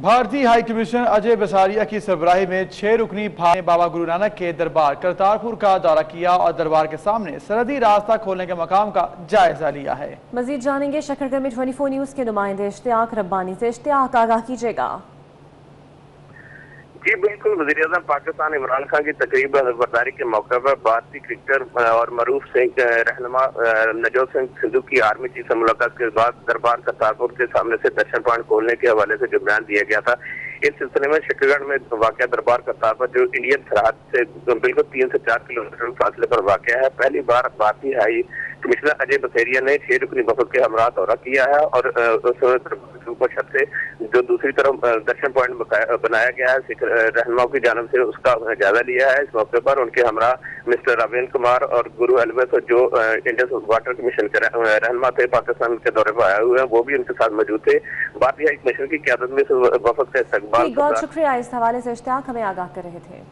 بھارتی high commission اجے بساریہ کی سربراہی میں چھ رکنی نے بابا گرو نانک کے دربار کرتارپور کا دورہ کیا اور دربار کے سامنے سرحدی راستہ کھولنے کے مقام کا جائزہ لیا ہے۔ مزید جانیں گے شکرگر میں 24 نیوز کے نمائندے اشتیاق، ربانی سے اشتیاق، آگاہ کیجیے گا۔ جی بالکل، وزیر اعظم پاکستان عمران خان کی تقریب برداری کے موقع پر بھارتی کرکٹر اور معروف سنگھ، رہنما نجوت سنگھ سندھو کی آرمی چیف سے ملاقات کے بعد دربار کرتارپور کے سامنے سے درشن پوائنٹ کھولنے کے حوالے سے جو بیان دیا گیا تھا، اس سلسلے میں شکرگڑھ میں واقع دربار کرتارپور جو انڈین سرحد سے بالکل تین سے چار کلومیٹر فاصلے پر واقع ہے، پہلی بار بھارتی ہائی کمشنر اجے بسیریا نے چھ رکنی وفد کے ہمراہ دورہ کیا ہے اور اس اوپر چھت سے جو دوسری طرف درشن پوائنٹ بنایا گیا ہے رہنماؤں کی جانب سے اس کا جائزہ لیا ہے۔ اس موقع پر ان کے ہمراہ مسٹر روین کمار اور گرو الویس جو انڈین واٹر کمیشن کے رہنما تھے پاکستان کے دورے پر آئے ہوئے ہیں وہ بھی ان کے ساتھ موجود تھے۔ بھارتی ہائی کمیشن کی قیادت میں وفد کا استقبال بہت شکریہ اس حوالے سے اشتیاق ہمیں آگاہ کر رہے تھے۔